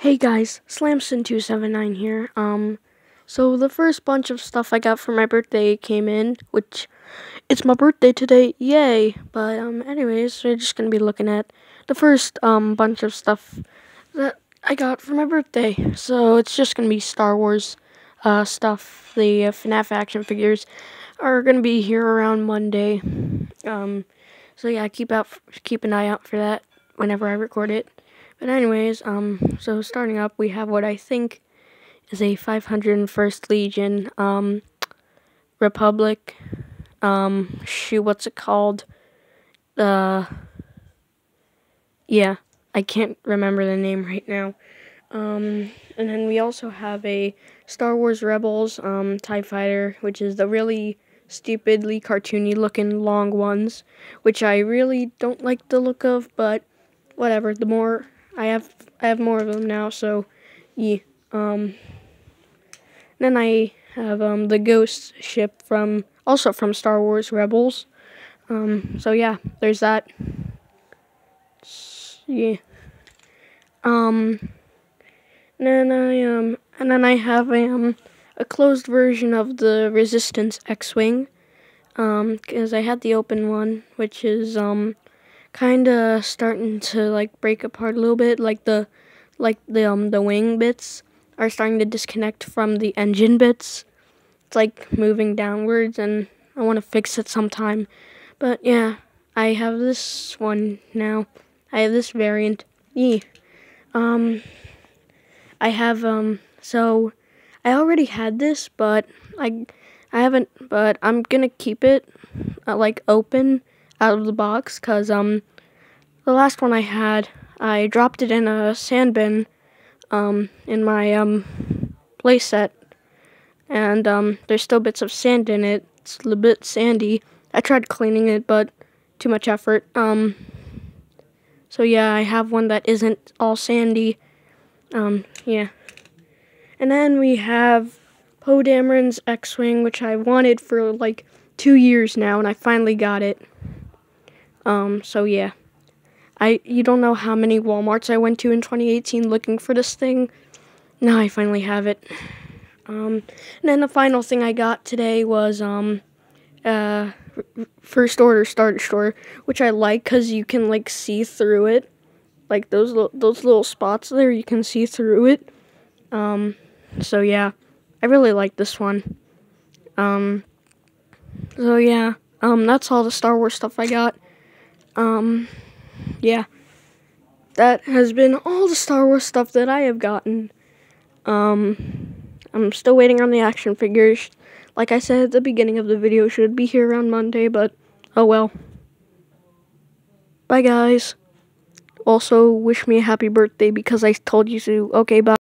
Hey guys, Slamsun279 here. Um, so the first bunch of stuff I got for my birthday came in, which it's my birthday today, yay! But um, anyways, we're just gonna be looking at the first um bunch of stuff that I got for my birthday. So it's just gonna be Star Wars uh stuff. The uh, FNAF action figures are gonna be here around Monday. Um, so yeah, keep out, keep an eye out for that whenever I record it. But anyways, um, so starting up, we have what I think is a 501st Legion, um, Republic, um, shoot, what's it called? Uh, yeah, I can't remember the name right now. Um, and then we also have a Star Wars Rebels, um, TIE Fighter, which is the really stupidly cartoony looking long ones, which I really don't like the look of, but whatever, the more I have I have more of them now, so yeah. Um, then I have um, the ghost ship from also from Star Wars Rebels. Um, so yeah, there's that. Yeah. Um, and then I um and then I have um a closed version of the Resistance X-wing. Um, because I had the open one, which is um kind of starting to like break apart a little bit like the like the um the wing bits are starting to disconnect from the engine bits. It's like moving downwards and I want to fix it sometime. But yeah I have this one now. I have this variant. Yeah um I have um so I already had this but I I haven't but I'm gonna keep it uh, like open out of the box because um the last one I had I dropped it in a sand bin um in my um playset and um there's still bits of sand in it. It's a little bit sandy. I tried cleaning it but too much effort um so yeah I have one that isn't all sandy. Um yeah. And then we have Poe Dameron's X-Wing which I wanted for like two years now and I finally got it um, so yeah. I you don't know how many Walmarts I went to in 2018 looking for this thing. Now I finally have it. Um, and then the final thing I got today was um, uh, first order Star Destroyer, which I like because you can like see through it, like those those little spots there, you can see through it. Um, so yeah, I really like this one. Um, so yeah, um, that's all the Star Wars stuff I got. Um, yeah. That has been all the Star Wars stuff that I have gotten. Um, I'm still waiting on the action figures. Like I said at the beginning of the video, should be here on Monday, but oh well. Bye, guys. Also, wish me a happy birthday because I told you to. Okay, bye.